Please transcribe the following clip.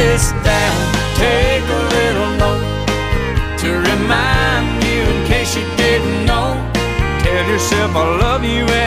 this down. Take a little note to remind you in case you didn't know. Tell yourself I love you